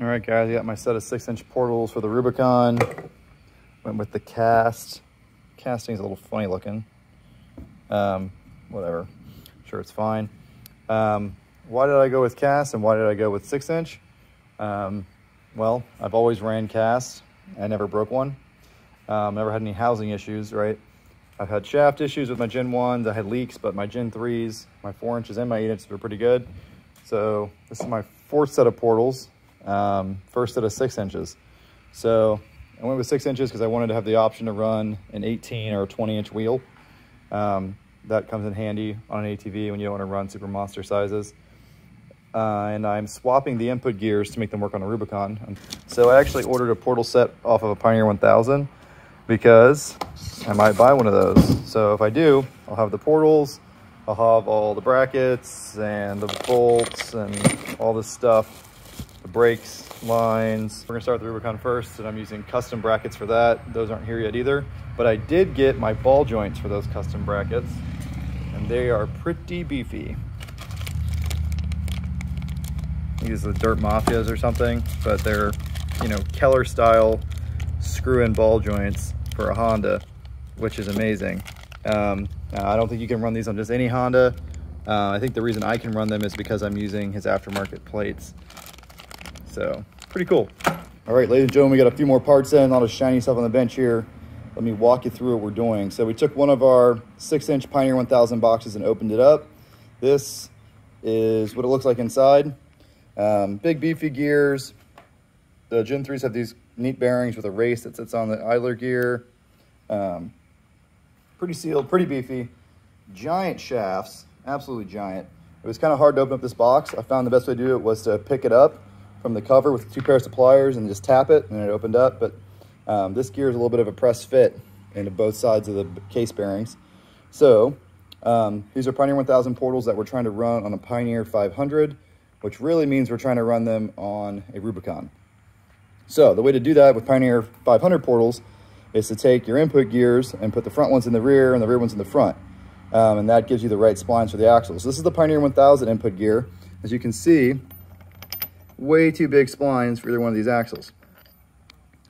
All right, guys, I got my set of six inch portals for the Rubicon. Went with the cast. Casting's a little funny looking. Um, whatever, sure it's fine. Um, why did I go with cast and why did I go with six inch? Um, well, I've always ran cast. I never broke one. Um, never had any housing issues, right? I've had shaft issues with my Gen 1s. I had leaks, but my Gen 3s, my 4 inches and my 8 inches were pretty good. So this is my fourth set of portals um, first at a six inches. So I went with six inches because I wanted to have the option to run an 18 or 20 inch wheel. Um, that comes in handy on an ATV when you don't want to run super monster sizes. Uh, and I'm swapping the input gears to make them work on a Rubicon. So I actually ordered a portal set off of a Pioneer 1000 because I might buy one of those. So if I do, I'll have the portals, I'll have all the brackets and the bolts and all this stuff the brakes, lines. We're gonna start with the Rubicon first, and I'm using custom brackets for that. Those aren't here yet either, but I did get my ball joints for those custom brackets, and they are pretty beefy. These are the Dirt Mafias or something, but they're, you know, Keller style screw-in ball joints for a Honda, which is amazing. Um, I don't think you can run these on just any Honda. Uh, I think the reason I can run them is because I'm using his aftermarket plates. So pretty cool. All right, ladies and gentlemen, we got a few more parts in, all the shiny stuff on the bench here. Let me walk you through what we're doing. So we took one of our six inch Pioneer 1000 boxes and opened it up. This is what it looks like inside. Um, big beefy gears. The Gen 3s have these neat bearings with a race that sits on the idler gear. Um, pretty sealed, pretty beefy. Giant shafts, absolutely giant. It was kind of hard to open up this box. I found the best way to do it was to pick it up from the cover with two pairs of pliers and just tap it and it opened up. But um, this gear is a little bit of a press fit into both sides of the case bearings. So um, these are Pioneer 1000 portals that we're trying to run on a Pioneer 500, which really means we're trying to run them on a Rubicon. So the way to do that with Pioneer 500 portals is to take your input gears and put the front ones in the rear and the rear ones in the front. Um, and that gives you the right splines for the axles. So this is the Pioneer 1000 input gear. As you can see, way too big splines for either one of these axles.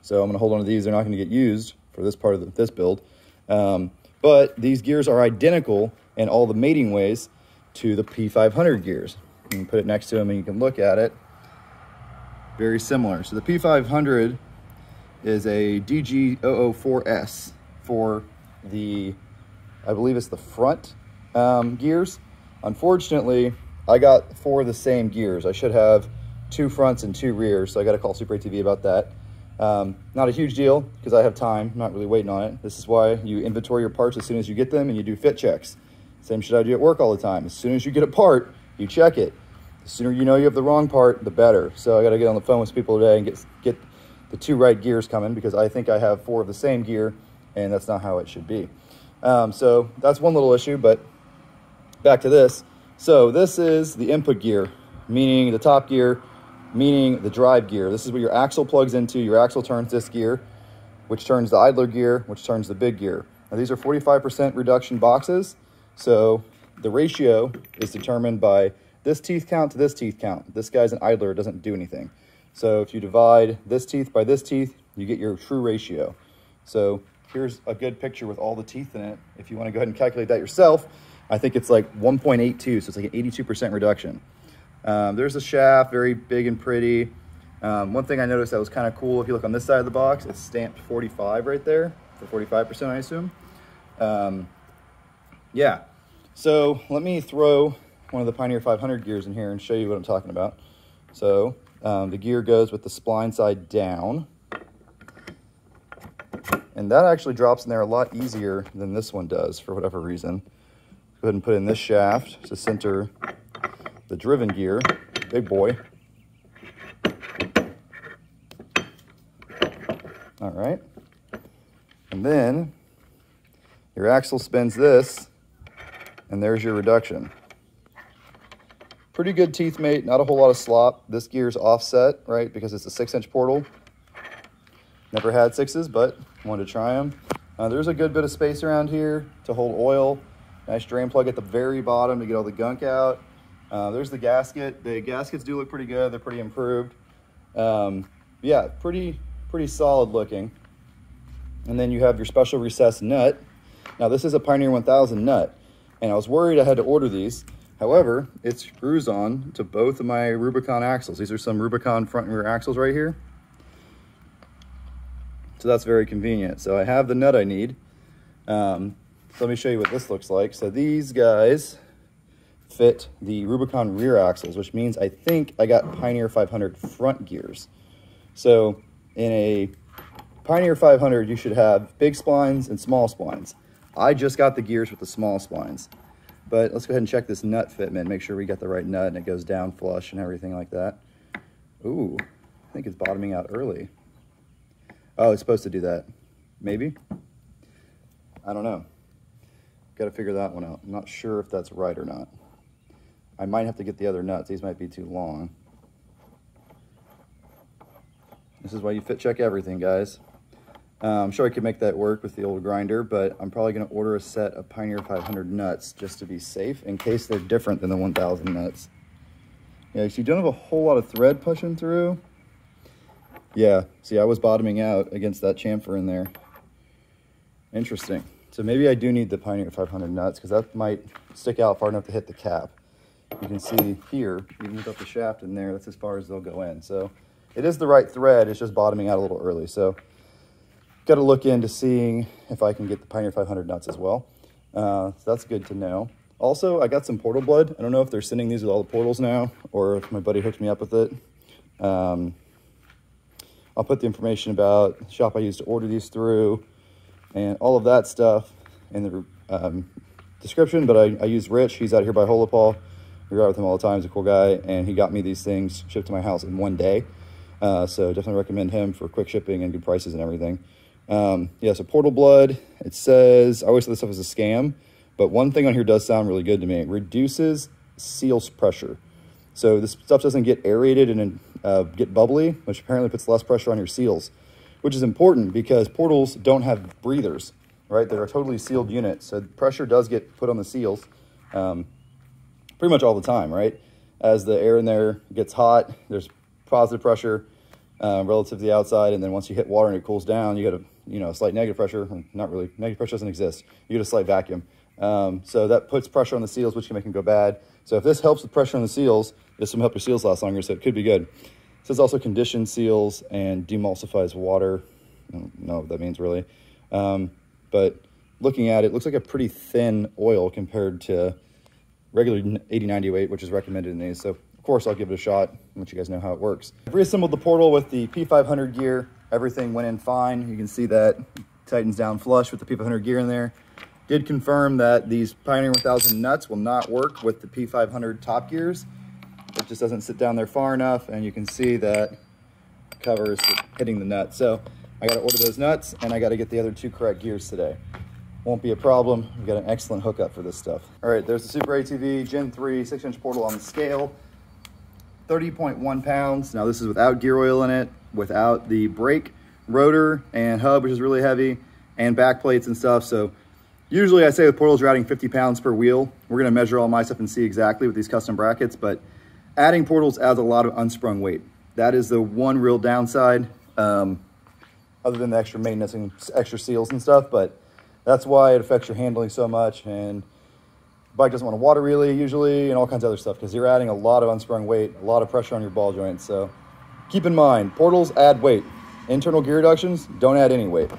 So I'm gonna hold on to these. They're not gonna get used for this part of the, this build. Um, but these gears are identical in all the mating ways to the P500 gears. You can put it next to them and you can look at it. Very similar. So the P500 is a DG004S for the, I believe it's the front um, gears. Unfortunately, I got four of the same gears. I should have two fronts and two rears, so I got to call Super ATV about that. Um, not a huge deal because I have time, I'm not really waiting on it. This is why you inventory your parts as soon as you get them and you do fit checks. Same shit I do at work all the time. As soon as you get a part, you check it. The sooner you know you have the wrong part, the better. So I got to get on the phone with people today and get, get the two right gears coming because I think I have four of the same gear and that's not how it should be. Um, so that's one little issue, but back to this. So this is the input gear, meaning the top gear meaning the drive gear. This is where your axle plugs into. Your axle turns this gear, which turns the idler gear, which turns the big gear. Now these are 45% reduction boxes. So the ratio is determined by this teeth count to this teeth count. This guy's an idler, doesn't do anything. So if you divide this teeth by this teeth, you get your true ratio. So here's a good picture with all the teeth in it. If you want to go ahead and calculate that yourself, I think it's like 1.82, so it's like an 82% reduction. Um, there's a shaft, very big and pretty. Um, one thing I noticed that was kind of cool, if you look on this side of the box, it's stamped 45 right there, for 45% I assume. Um, yeah, so let me throw one of the Pioneer 500 gears in here and show you what I'm talking about. So um, the gear goes with the spline side down. And that actually drops in there a lot easier than this one does for whatever reason. Go ahead and put in this shaft to center the driven gear, big boy. All right. And then your axle spins this, and there's your reduction. Pretty good teeth mate, not a whole lot of slop. This gear's offset, right, because it's a six inch portal. Never had sixes, but wanted to try them. Uh, there's a good bit of space around here to hold oil. Nice drain plug at the very bottom to get all the gunk out. Uh, there's the gasket. The gaskets do look pretty good. They're pretty improved. Um, yeah, pretty, pretty solid looking. And then you have your special recessed nut. Now this is a Pioneer 1000 nut, and I was worried I had to order these. However, it screws on to both of my Rubicon axles. These are some Rubicon front and rear axles right here. So that's very convenient. So I have the nut I need. Um, so let me show you what this looks like. So these guys fit the Rubicon rear axles, which means I think I got Pioneer 500 front gears. So in a Pioneer 500, you should have big splines and small splines. I just got the gears with the small splines. But let's go ahead and check this nut fitment, make sure we got the right nut and it goes down flush and everything like that. Ooh, I think it's bottoming out early. Oh, it's supposed to do that. Maybe? I don't know. Got to figure that one out. I'm not sure if that's right or not. I might have to get the other nuts. These might be too long. This is why you fit check everything, guys. Uh, I'm sure I could make that work with the old grinder, but I'm probably going to order a set of Pioneer 500 nuts just to be safe in case they're different than the 1000 nuts. Yeah, so you don't have a whole lot of thread pushing through. Yeah, see, I was bottoming out against that chamfer in there. Interesting. So maybe I do need the Pioneer 500 nuts because that might stick out far enough to hit the cap. You can see here, even without the shaft in there, that's as far as they'll go in. So it is the right thread, it's just bottoming out a little early. So got to look into seeing if I can get the Pioneer 500 nuts as well. Uh, so that's good to know. Also, I got some portal blood. I don't know if they're sending these with all the portals now or if my buddy hooked me up with it. Um, I'll put the information about the shop I used to order these through and all of that stuff in the um, description. But I, I use Rich. He's out here by We ride with him all the time. He's a cool guy. And he got me these things shipped to my house in one day. Uh, so definitely recommend him for quick shipping and good prices and everything. Um, yeah, so Portal Blood, it says, I always thought this stuff was a scam, but one thing on here does sound really good to me. It reduces seals pressure. So this stuff doesn't get aerated and uh, get bubbly, which apparently puts less pressure on your seals, which is important because portals don't have breathers, right? They're a totally sealed unit. So pressure does get put on the seals um, pretty much all the time, right? As the air in there gets hot, there's positive pressure uh, relative to the outside. And then once you hit water and it cools down, you get a you know, slight negative pressure. Not really, negative pressure doesn't exist. You get a slight vacuum. Um, so that puts pressure on the seals, which can make them go bad. So if this helps with pressure on the seals, this will help your seals last longer, so it could be good. It says also conditions seals and demulsifies water. I don't know what that means really. Um, but looking at it, it looks like a pretty thin oil compared to regular 8090 weight, which is recommended in these. So of course I'll give it a shot and let you guys know how it works. I've reassembled the portal with the P500 gear. Everything went in fine. You can see that tightens down flush with the P500 gear in there. Did confirm that these Pioneer 1000 nuts will not work with the P500 top gears. It just doesn't sit down there far enough and you can see that cover is hitting the nut. So I gotta order those nuts and I gotta get the other two correct gears today. Won't be a problem. We've got an excellent hookup for this stuff. All right, there's the Super ATV Gen 3 six inch portal on the scale. 30.1 pounds. Now this is without gear oil in it, without the brake rotor and hub, which is really heavy, and back plates and stuff. So usually I say with portals, you're adding 50 pounds per wheel. We're gonna measure all my stuff and see exactly with these custom brackets, but adding portals adds a lot of unsprung weight. That is the one real downside, um, other than the extra maintenance and extra seals and stuff, but that's why it affects your handling so much. And bike doesn't want to water really usually and all kinds of other stuff because you're adding a lot of unsprung weight, a lot of pressure on your ball joints. So keep in mind, portals add weight. Internal gear reductions don't add any weight.